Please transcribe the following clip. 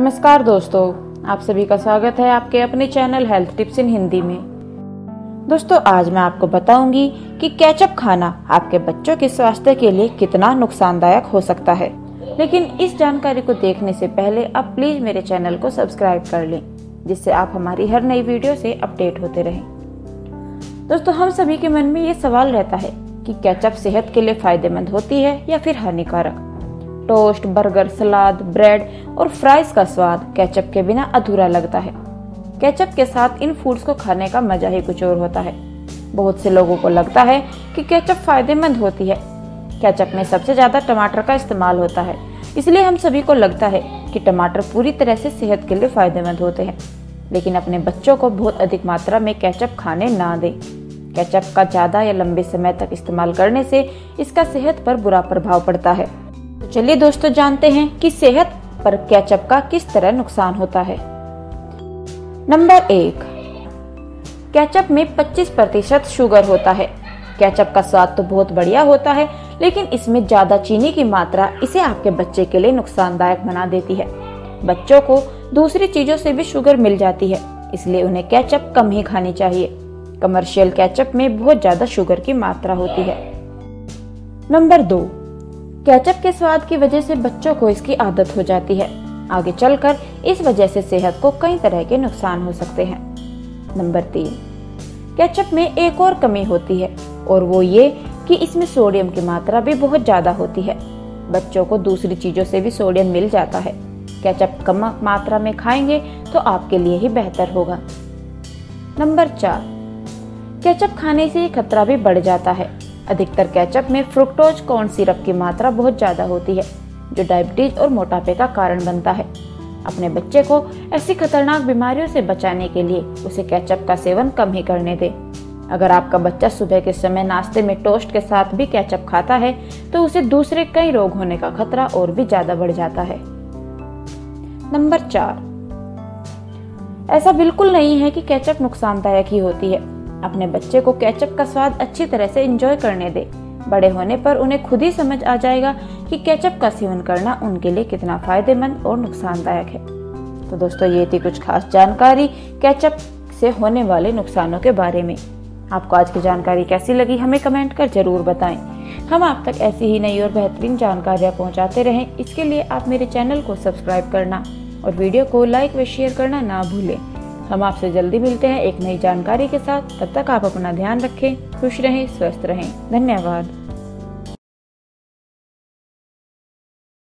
नमस्कार दोस्तों, आप सभी का स्वागत है आपके अपने channel health tips in Hindi में। दोस्तों, आज मैं आपको बताऊँगी कि केचप खाना आपके बच्चों के स्वास्थ्य के लिए कितना नुकसानदायक हो सकता है। लेकिन इस जानकारी को देखने से पहले आप प्लीज़ मेरे चैनल को सब्सक्राइब कर लें, जिससे आप हमारी हर नई वीडियो से अपडेट होते रहें। दोस्तों, हम सभी के मन में ये सवाल रहता है कि केचप सेहत के लिए फ़ायदेमंद होती है या फिर हानिकारक? टोस्ट, बर्गर, सलाद, ब्रेड और फ्राइज का स्वाद केचप के बिना अधूरा लगता है। केचप के साथ इन फूड्स को खाने का मज़ा ही कुछ और होता है। बहुत से लोगों को लगता है कि केचप फ़ायदेमंद होती है। केचप में सबसे ज़्यादा टमाटर का इस्तेमाल होता है। इसलिए हम सभी को लगता है कि टमाटर पूरी तरह से सेहत के लिए फ़ायदेमंद होते हैं। लेकिन अपने बच्चों को बहुत अधिक मात्रा में केचप खाने ना दें। केचप का ज़्यादा या लंबे समय तक इस्तेमाल करने से इसका सेहत पर बुरा प्रभाव पड़ता है। चलिए दोस्तों, जानते हैं कि सेहत पर केचप का किस तरह नुकसान होता है। नंबर एक, कैचअप में 25 प्रतिशत शुगर होता है। कैचअप का स्वाद तो बहुत बढ़िया होता है, लेकिन इसमें ज़्यादा चीनी की मात्रा इसे आपके बच्चे के लिए नुकसानदायक बना देती है। बच्चों को दूसरी चीज़ों से भी शुगर मिल जाती है, इसलिए उन्हें कैचअप कम ही खानी चाहिए। कमर्शियल कैचअप में बहुत ज़्यादा शुगर की मात्रा होती है। नंबर दो केचप के स्वाद की वजह से बच्चों को इसकी आदत हो जाती है। आगे चलकर इस वजह से सेहत को कई तरह के नुकसान हो सकते हैं। नंबर तीन केचप में एक और कमी होती है, और वो ये कि इसमें सोडियम की मात्रा भी बहुत ज़्यादा होती है। बच्चों को दूसरी चीज़ों से भी सोडियम मिल जाता है। केचप कम मात्रा में खाएँगे तो आपके लिए ही बेहतर होगा। नंबर चार केचप खाने से खतरा भी बढ़ जाता है। अधिकतर केचप में फ्रुक्टोज कॉर्न सिरप की मात्रा बहुत ज़्यादा होती है, जो डायबिटीज़ और मोटापे का कारण बनता है। अपने बच्चे को ऐसी खतरनाक बीमारियों से बचाने के लिए उसे केचप का सेवन कम ही करने दें। अगर आपका बच्चा सुबह के समय नाश्ते में टोस्ट के साथ भी कैचअप खाता है तो उसे दूसरे कई रोग होने का खतरा और भी ज़्यादा बढ़ जाता है। नंबर चार। ऐसा बिल्कुल नहीं है कि कैचअप नुकसानदायक ही होती है। अपने बच्चे को केचप का स्वाद अच्छी तरह से इंजॉय करने दे। बड़े होने पर उन्हें खुद ही समझ आ जाएगा कि केचप का सेवन करना उनके लिए कितना फ़ायदेमंद और नुकसानदायक है। तो दोस्तों, ये थी कुछ खास जानकारी केचप से होने वाले नुकसानों के बारे में। आपको आज की जानकारी कैसी लगी हमें कमेंट कर ज़रूर बताएँ। हम आप तक ऐसी ही नई और बेहतरीन जानकारियाँ पहुँचाते रहें। इसके लिए आप मेरे चैनल को सब्सक्राइब करना और वीडियो को लाइक व शेयर करना ना भूलें। हम आपसे जल्दी मिलते हैं एक नई जानकारी के साथ। तब तक आप अपना ध्यान रखें, खुश रहें, स्वस्थ रहें। धन्यवाद।